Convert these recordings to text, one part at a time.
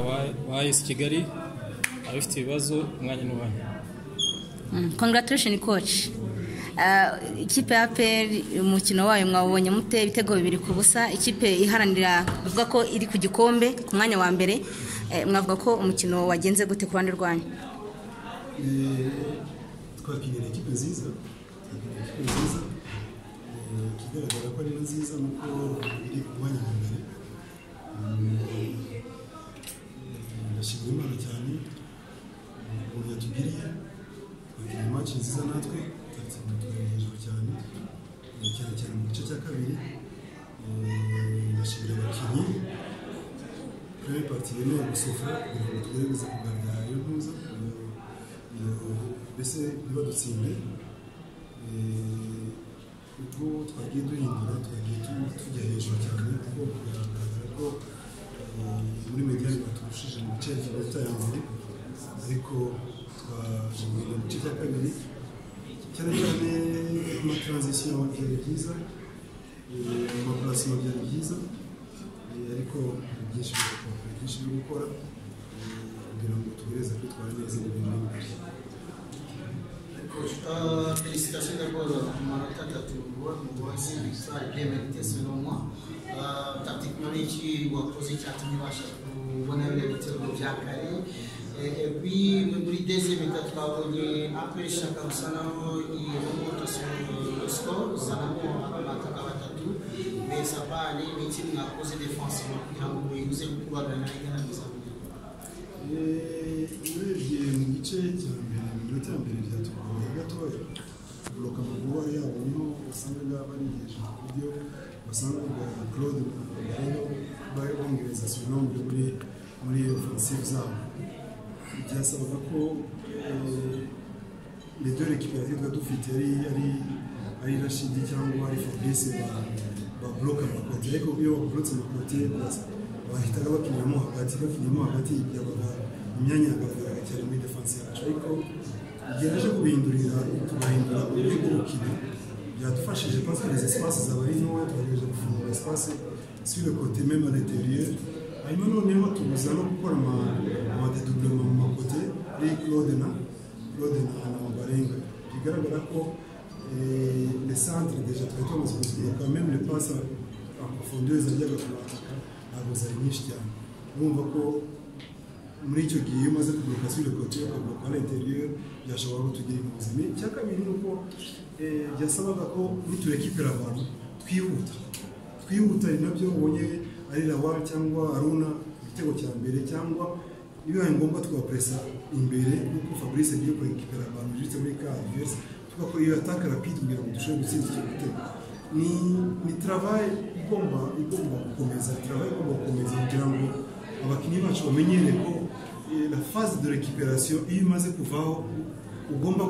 wa AS Kigali abafite ibibazo umwanya n'uwanyu congratulation coach. Uh, ikipe ya APR umukino wayo mwawubonye mute ibitego bibiri ku busa. Ikipe iharanira bavuga ko iri ku gikombe ku mwanya wa mbere. Eh, mwavuga ko umukino wagenze gute ku ruhande rwanyu? Twakinira ikipe nziza. Ikipe nziza. Eh, ikigaragara ko ari nziza nuko iri ku mwanya wa mbere. Mm, ndashimira imana cyane ukuntu yatugiriye twakinira imaci nziza natwe turatsinda tugera hejuru cyane cyane cyane mu gice cya kabiri Eh, ndashimira abakinnyi premier parti yemeye gusofra kugira ngo tugerageze kugarura iyo ntuza mbese ntibadutsinde? Eh, ubwo twagiye duhindura twagiye tu- tujya hejuru cyane kuko biragaragara ko muri mediyani baturushije mu gice cy'iminota ya mbere ariko twaje mu gice cya kabiri cyane cyane amatransition byari byiza amaparasima byari byiza ariko byinshi byo gukora kugira ngo tugereze kwitwara neza mu bintu bibiri euh, félicitations d'abord euh, Marata Tatoua, mon voici une victoire bien selon moi. Tactiquement, tu as posé 4 000 à chaque bonheur de de Et puis, le bruit des après chaque ensemble, il remonte son euh, score, mais ça va aller, mais posé défensivement. Il nous la wasangaga bari hejuru ku buryo wasangaga claude rero bari bongereza surnombre muri muri offensive zabo byasabaga ko les deux récupératifs tuba dufite ari ari ari rashidi cyangwa ari fabrice ba babloka amakote ariko iyo baburotse amakote bahitaga bakiniramo hagati bakiniramo hagati byabaga imyanya yagaragaraga cyane muri defense yacu ariko igihe naje kubihindurira tugahindura uburyo bwo gukina byadufashije parce que les espaces zaba ari ntoya twagerageje gufungura espace sur le côté même à l'intérieur hanyuma noneho tubuza no gukora amadedoublema mu makote ari claude na claude na na mabarenga bigaragara ko eh, les centres déjà twari twamaze kuzibloka même les passes en profondeur zajyaga kubataka ntabwo zari nyinshi cyane urumva ko muri icyo gihe iyo umaze kubloka sur le côté ukabloka à l'intérieur. Byashobora kutugira impuzime icya kabiri ni uko eh, byasabaga ko niturekipera abantu twihuta. Twihuta ni na byo ubonye ari lawal cyangwa aruna igitego cya mbere cyangwa bibaye ngombwa tugapresa imbere nk'uko fabrice agiye kurekipera abantu bijitse muri ka adverse tugakora iyo ataka rapide kugira ngo dushobore gutsinda icyo gitego. Ni ni travail igomba igomba gukomeza travail igomba gukomeza kugira ngo abakinnyi bacu bamenyere ko eh, la phase de récupération iyo imaze kuvaho ugomba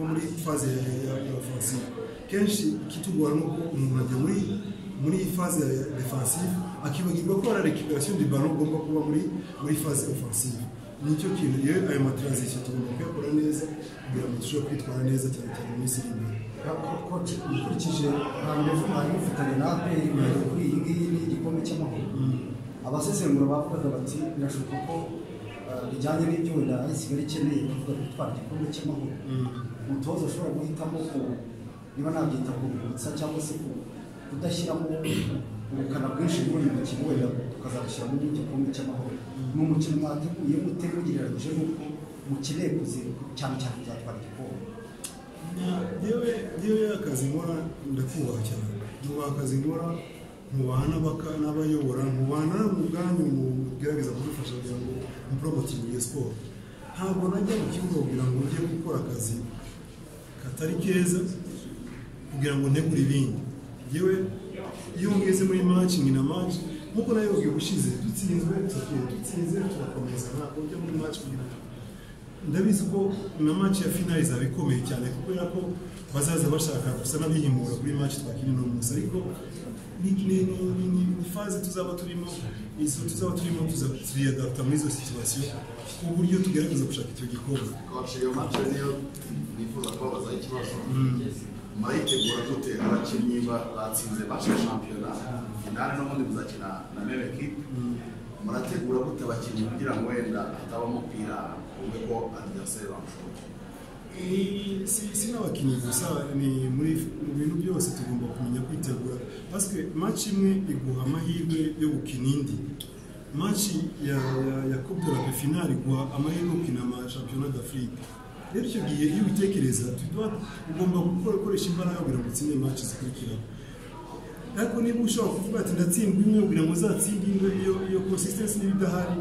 kuba muri phase ya, offensive. Kenshi ikitugora ni uko umuntu ajya muri muri phase ya defensive akibagirwa ko la récupération du ballon ugomba kuba muri muri phase offensive. Nicyo kintu iyo ayo matransition tugomba kuyakora neza kugira ngo dushobore kwitwara neza cyane cyane muri koci ukurikije randevu mwari mufitanye na aperi mwari kuri iyi ngiyi ni igikombe cy'amahoro. Abasesengura bavugaga bati birashoboka ko uh, bijyanye n'ibyo wenda ari kigali ikeneye kuvuga gutwara igikombe cy'amahoro. Umutoza ashobora guhitamo niba nabyita kubutsa cyangwa se ku kudashyiramo ubukana bwinshi muri uyu mukino wenda tukazabushyiramo n'igikombe cy'amahoro ni umukino mwateguye mute mugereranyije n'uko mukeneye kuziruka cyane cyane kuzatwara igikombe yewe yewe akazi nkora ndakubaha cyane nubaha akazi nkora n'abaka- n'abayobora nkubaha mu bwanyu mugerageza kudufasha kugira ngo mupromotinge iyo siporo ntabwo najya mu kibuga kugira ngo njye gukora akazi katari keza kugira ngo ntegure ibindi. Yewe iyo ngeze muri match nkina match nk'uko na yo ubwiye ubushize dutsinzwe tugiye dutsinze turakomeza. Ntabwo njya muri match kugira ngo ndabizi ko na match ya finale izaba ikomeye cyane kubera ko bazaza bashaka gusa n'abihimura kuri match twakina uno munsi. Ariko ni tuzaba turimo izo tuzaba turimo tuziyadapta muri izo situation ku buryo tugerageza gushaka icyo gikombe iyo gute abakinnyi batsinze match shampiyona finale n'ubundi muzakina na meme kipe murategura gute abakinnyi kugira ngo wenda hataba umupira umwe ko adversaire bamushoboye Ni- si n'abakinnyi gusa ni muri mu bintu byose tugomba kumenya kwitegura parce match imwe iguha amahirwe yo gukina indi match ya coupe de la finale iguha amahirwe yo gukina ama championnat d'Afrique rero icyo gihe iyo ubitekereza ugomba gukoresha imbaraga kugira ngo utsinde match zikurikiraho ariko niba ushobora kuvuga ati ndatsindwa imwe kugira ngo uzatsinde imwe iyo consistency niba idahari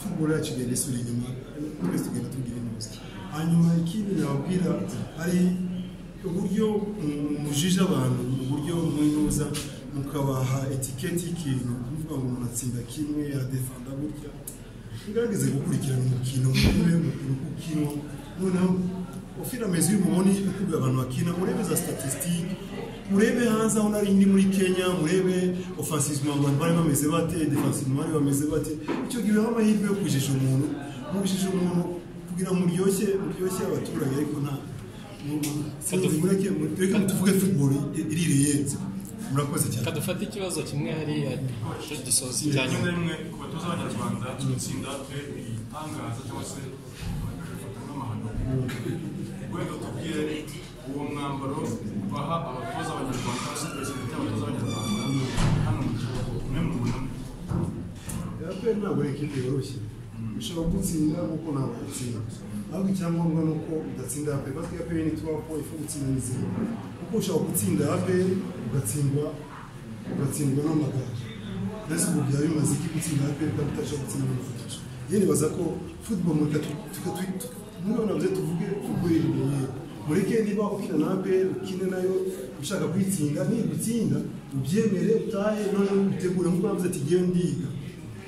football yacu igenda isubira inyuma twese tugenda tugira intuzi hanyuma ikindi nababwira hari uburyo mu- mujije abantu mu buryo mwinuza mukabaha etiketi y'ikintu kuvuga ngo umuntu atsinda kimwe aradefanda gutya. Ngerageze gukurikirana umukino murebe umukino uko ukinwa noneho ufite amezi y'umuboni ukubwira abantu bakina murebe za statisitike murebe hanze aho nari ndi muri kenya murebe ofansivement abantu bari bameze bate? Defensivement bari bameze bate? Icyo gihe biha amahirwe yo kujijisha umuntu mujije umuntu kugira ngo muryoshye muryoshye abaturage ariko nta mureke tuvuge football irirenze murakoze cyane. Kadufate ikibazo kimwe hariya dusoza icya nyuma. Na rimwe ku batoza b'abanyarwanda gutsinda pe ibitangaza cyangwa se ikipe yoroshye ushobora gutsinda nk'uko nawe watsinda ahubwo icyangombwa ni uko udatsinda yaperi parce que yaperi ni tuwa po ifu gutsinda n'izindi kuko ushobora gutsinda yaperi ugatsindwa ugatsindwa n'amagare mbese ubu byaba bimaze iki gutsinda yaperi kandi utashobora gutsinda n'amafoto yewe nibaza ko mureka muri tuvuge football iriye mureke niba ukina na aperi ukine na yo ushaka kuyitsinda nigutsinda ubyemere utahe noneho ubitegure nk'uko navuze ati ngewe ndiga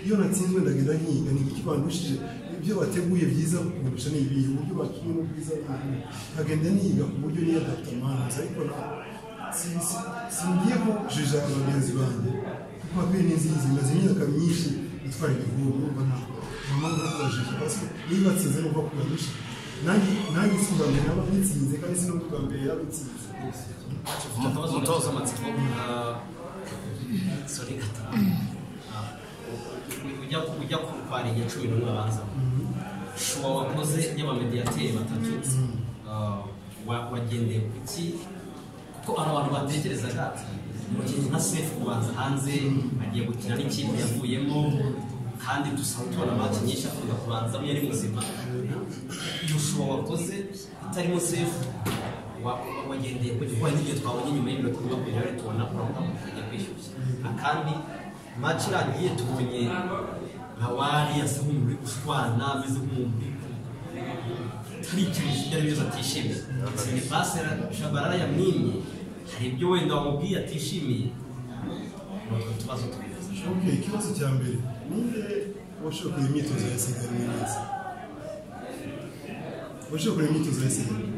iyo natsinzwe ndagenda nkiga ni iki bandushije ibyo bateguye byiza kurusha ni ibihe? Uburyo bakinnye no bwiza nkagenda niga ku buryo niyo adaptamanza ariko na si- si- singiye kujija bagenzi banjye. Kuko aperi nizihizi maze imyaka myinshi itwara igihugu urumva nta mpamvu yo kubajija parce que niba batsinze ni uko kubarusha nanjye ubwa mbere naba nitsinze kandi si n'ubwa mbere yaba itsinze umutoza amatsiko? Sorry Ah, ujya ujya kwara igicuri n'umwe abanza shuwa wakoze y'abamediyateri batatu. Ah, wa- wagendeye ku ki? Kuko hari abantu batekerezaga umukinnyi nka sefu kubanza hanze agiye gukina n'ikipe yavuyemo kandi dusanzwe tubona match nyinshi akunda kubanzamo iyo ari muzima. Iyo shuwa wakoze itarimo sefu wa- wagendeye ku gikuba n'igihe twabonye nyuma y'iminota makumyabiri tubona uramuka kujya kwishyushya. Akandi match irangiye tubonye nka wari asa nk'umuntu uri gushwana ameze nk'umuntu uri hari ikintu byose atishimiye ni pasi shabarara yamwimye hari ibyo wenda wamubwiye atishimiye ni utwo tubazo tubibaza Okay, ikibazo cya mbere ninde washoboye kureba imyitozo ya Senegal neza washoboye kureba imyitozo ya Senegal